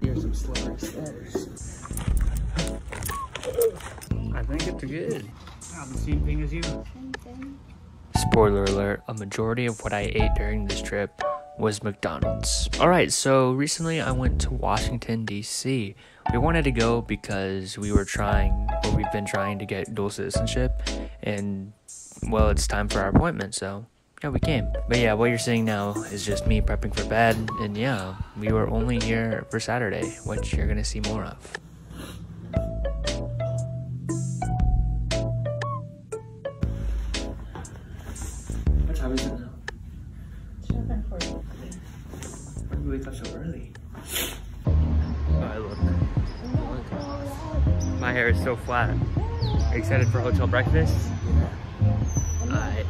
Here's some slippery stairs. I think it's good. the same thing as you. Spoiler alert, a majority of what I ate during this trip was McDonald's. Alright, so recently I went to Washington, D.C. We wanted to go because we were trying, or we've been trying to get dual citizenship, and well, it's time for our appointment, so yeah, we came. But yeah, what you're seeing now is just me prepping for bed, and yeah, we were only here for Saturday, which you're gonna see more of. Wake up so early? I look. My hair is so flat. Are you excited for hotel breakfast? I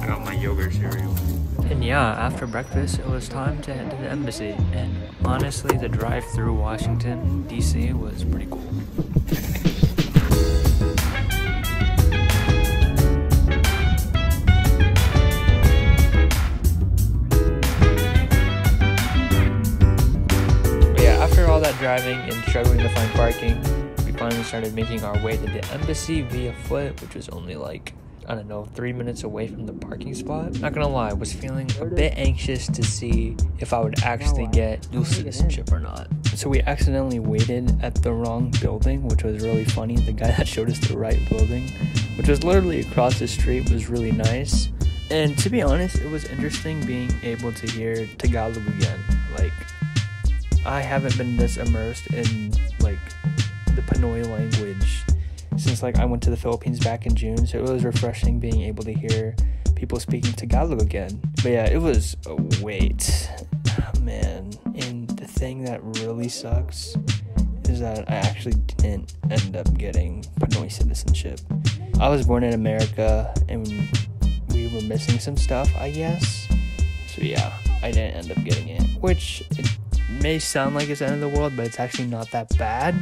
I got my yogurt cereal. And yeah, after breakfast, it was time to head to the embassy. And honestly, the drive through Washington, D.C. was pretty cool. Driving and struggling to find parking, we finally started making our way to the embassy via foot, which was only like, I don't know, three minutes away from the parking spot. Not gonna lie, I was feeling a bit anxious to see if I would actually get dual citizenship or not. So we accidentally waited at the wrong building, which was really funny. The guy that showed us the right building, which was literally across the street, was really nice. And to be honest, it was interesting being able to hear Tagalog again. Like, I haven't been this immersed in like the Pinoy language since like I went to the Philippines back in June, so it was refreshing being able to hear people speaking Tagalog again. But yeah, it was a wait, man. And the thing that really sucks is that I actually didn't end up getting Pinoy citizenship. I was born in America and we were missing some stuff, I guess. So yeah, I didn't end up getting it, which it may sound like it's the end of the world, but it's actually not that bad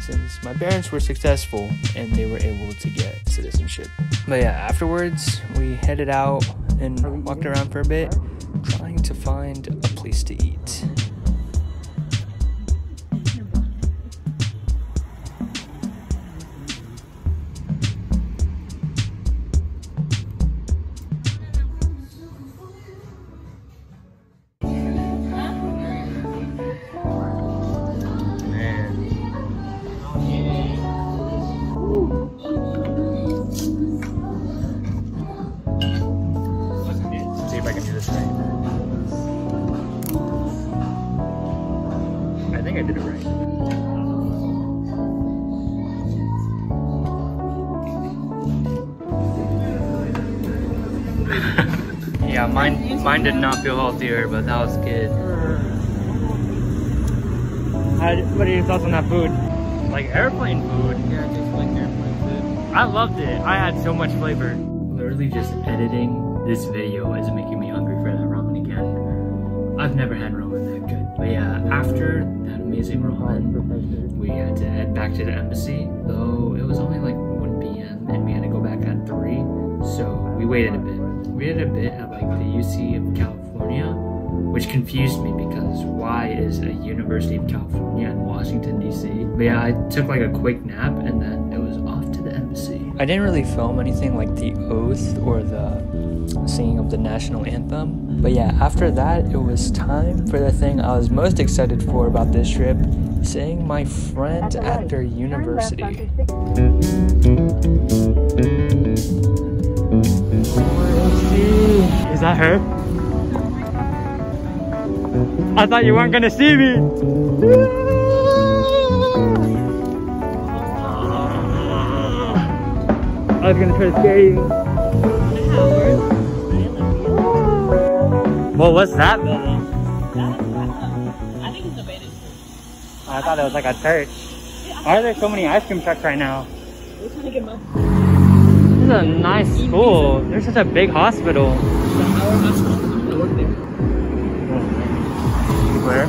since my parents were successful and they were able to get citizenship. But yeah, afterwards we headed out and walked around for a bit, trying to find a place to eat. Yeah, mine mine did not feel healthier, but that was good. How, what are your thoughts on that food? Like airplane food? Yeah, just like airplane food. I loved it. I had so much flavor. Literally just editing this video is making me hungry for that ramen again. I've never had ramen that good. But yeah, after that amazing ramen, we had to head back to the embassy. Though it was only like 1 p.m. and we had to go back at 3. So we waited a bit. We waited a bit at like the UC of California, which confused me because why is a University of California in Washington D.C.? But yeah, I took like a quick nap and then it was off to the embassy. I didn't really film anything like the oath or the singing of the national anthem. But yeah, after that, it was time for the thing I was most excited for about this trip seeing my friend at their university. Is that her? I thought you weren't gonna see me. I was gonna try to scare you. What was that building? I I thought it was like a church. Why are there so many ice cream trucks right now? We're trying to get my This is a nice school. There's such a big hospital. our hospital. I work there. Where?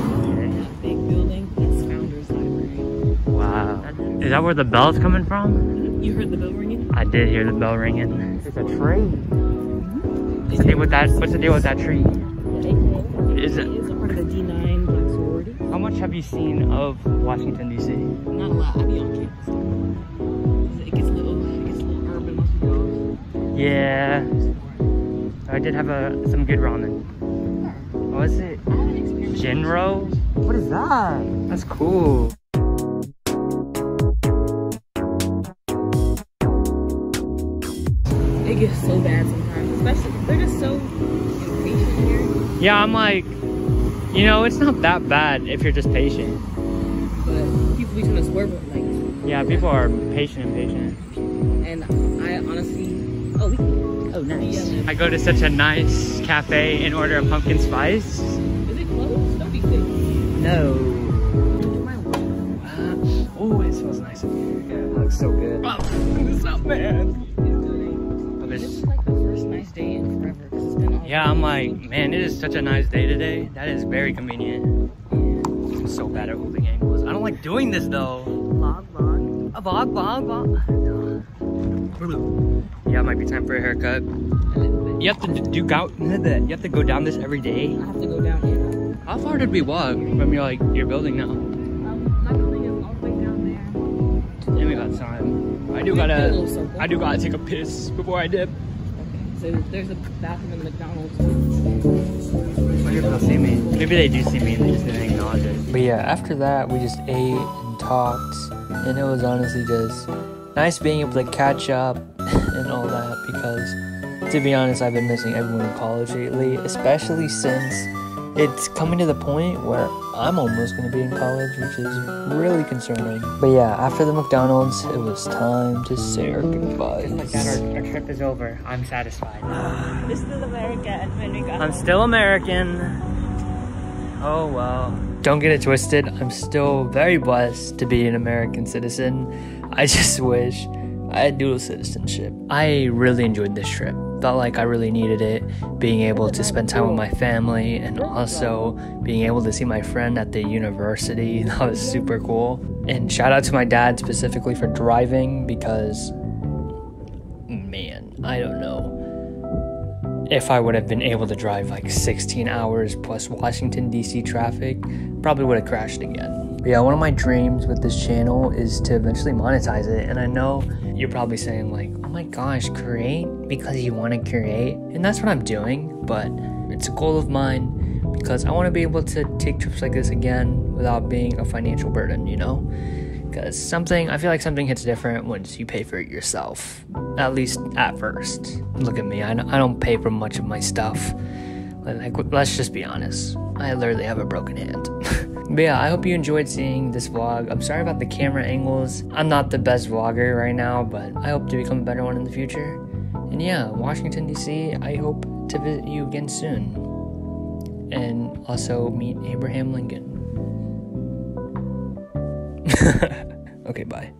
Big building. It's Founders Library. Wow. Is that where the bell's coming from? You heard the bell ringing? I did hear the bell ringing. There's a tree. What's the deal with that? What's the deal with that tree? Is it? It's a part of the D9 Black sorority. How much have you seen of Washington D.C.? Not a lot. I be on campus. Yeah, I did have a some good ramen. What is it? Genro? What is that? That's cool. It gets so bad sometimes, especially they're just so impatient here. Yeah, I'm like, you know, it's not that bad if you're just patient. But people be trying to swerve like, Yeah, people are patient and patient. and I honestly, oh, we. Oh, Yeah. I go to such a nice cafe and order a pumpkin spice. Is it closed? Don't be sick. No. Oh, it smells nice in here. Yeah, It looks so good. Oh, what's up, man? This is like the first nice day in forever. 'cause it's been all Yeah, I'm like, man, it is such a nice day today. That is very convenient. I'm so bad at holding angles. I don't like doing this though. vlog, vlog. A vlog, vlog, vlog. Oh, Yeah, it might be time for a haircut. A. You have to do go. That you have to go down this every day. I have to go down here. How far did we walk from your like your building now? Um, my building is all the way down there. Then we got time. I do We gotta. I do gotta take a piss before I dip. Okay, so there's a bathroom in the McDonald's. Wonder if they'll see me. Maybe they do see me and they just didn't acknowledge it. But yeah, after that, we just ate and talked, and it was honestly just nice being able to catch up and all that because, to be honest, I've been missing everyone in college lately, especially since it's coming to the point where I'm almost going to be in college, which is really concerning. But yeah, after the McDonald's, it was time to say our goodbyes. Oh like that, our, our trip is over. I'm satisfied. This is America, and when we got I'm still American. Oh well. Don't get it twisted. I'm still very blessed to be an American citizen. I just wish I had dual citizenship. I really enjoyed this trip. Felt like I really needed it. Being able to spend time with my family and also being able to see my friend at the university. That was super cool. And shout out to my dad specifically for driving because, man, I don't know if I would have been able to drive like 16 hours plus Washington, D.C. traffic, probably would have crashed again. But yeah, one of my dreams with this channel is to eventually monetize it. And I know you're probably saying, like, oh my gosh, create because you want to create. And that's what I'm doing. But it's a goal of mine because I want to be able to take trips like this again without being a financial burden, you know? Because something I feel like something hits different once you pay for it yourself. At least at first. Look at me, I don't, I don't pay for much of my stuff. Like, let's just be honest. I literally have a broken hand. but yeah, I hope you enjoyed seeing this vlog. I'm sorry about the camera angles. I'm not the best vlogger right now, but I hope to become a better one in the future. And yeah, Washington D.C. I hope to visit you again soon, and also meet Abraham Lincoln. okay, bye.